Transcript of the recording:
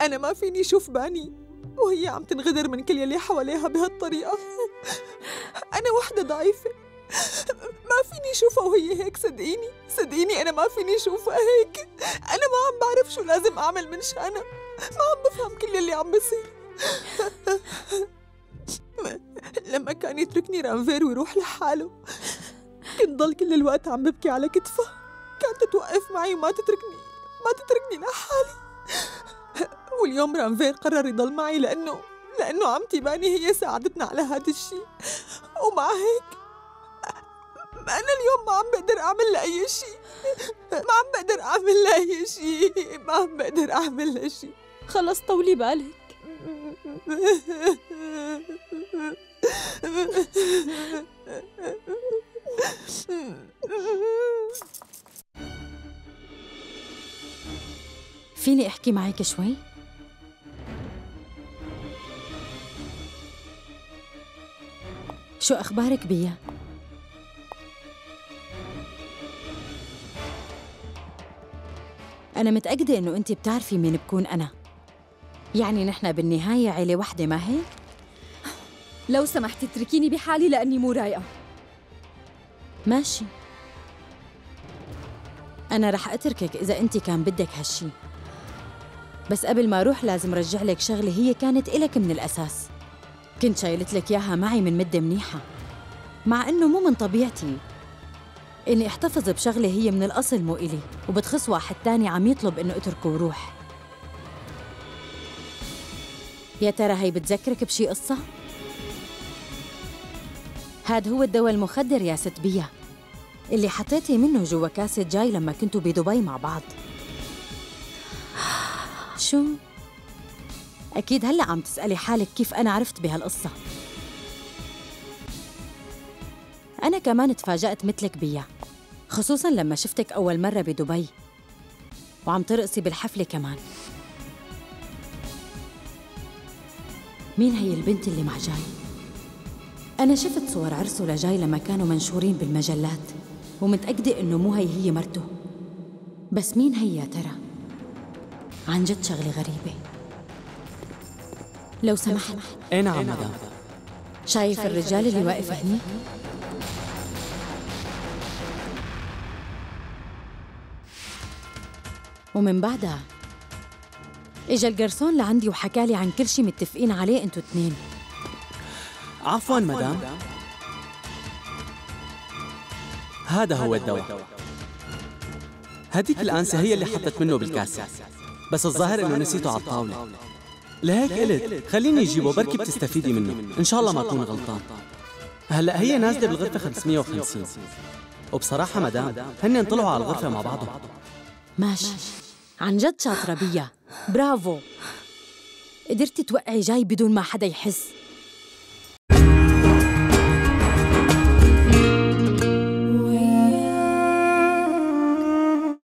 أنا ما فيني شوف باني وهي عم تنغدر من كل يلي حواليها بهالطريقة. أنا وحدة ضعيفة. ما فيني شوفها وهي هيك صدقيني. صدقيني أنا ما فيني شوفها هيك. أنا ما عم بعرف شو لازم أعمل من شأنها. ما عم بفهم كل اللي عم بصير. لما كان يتركني رانفير ويروح لحاله كنت ضل كل الوقت عم ببكي على كتفها كانت توقف معي وما تتركني ما تتركني لحالي. واليوم رانفير قرر يضل معي لأنه لأنه عمتي باني هي ساعدتنا على هذا الشيء ومع هيك. أنا اليوم ما عم بقدر أعمل لها أي شيء ما عم بقدر أعمل لها أي شيء ما عم بقدر أعمل لها شيء خلص طولي بالك. فيني أحكي معك شوي؟ شو أخبارك بيا؟ أنا متأكدة إنه أنت بتعرفي مين بكون أنا يعني نحن بالنهاية عيلة وحدة ما هيك؟ لو سمحتي اتركيني بحالي لأني مو رايقة ماشي أنا رح أتركك إذا أنت كان بدك هالشي بس قبل ما أروح لازم رجع لك شغلة هي كانت إلك من الأساس. كنت شايلت لك إياها معي من مدة منيحة. مع إنه مو من طبيعتي. إني أحتفظ بشغلة هي من الأصل مو إلي وبتخص واحد تاني عم يطلب إنه أتركه وروح. يا ترى هي بتذكرك بشي قصة؟ هاد هو الدواء المخدر يا ست بيا. اللي حطيتي منه جوا كاسة جاي لما كنتوا بدبي مع بعض. شو؟ أكيد هلأ عم تسألي حالك كيف أنا عرفت بهالقصة أنا كمان تفاجأت مثلك بيا خصوصا لما شفتك أول مرة بدبي وعم ترقصي بالحفلة كمان مين هي البنت اللي مع جاي؟ أنا شفت صور عرسه لجاي لما كانوا منشورين بالمجلات ومتأكدة إنه مو هي هي مرته بس مين هي يا ترى؟ عن جد شغلة غريبة. لو سمحت. اي نعم مدام. شايف الرجال اللي واقف هني؟ ومن بعدها إجا الجرسون لعندي وحكى لي عن كل شي متفقين عليه أنتوا اثنين عفوا مدام. هذا هو الدواء. هديك الأنسة هي اللي حطت منه بالكاسة. بس الظاهر إنه نسيته على الطاولة. لهيك قلت خليني أجيبه بركي بتستفيدي منه. إن شاء الله ما أكون غلطان. هلا هي نازلة بالغرفة 550 وبصراحة مدام هن طلعوا على الغرفة مع بعضهم. ماشي. عن جد شاطرة بيا. برافو. قدرتي توقعي جاي بدون ما حدا يحس.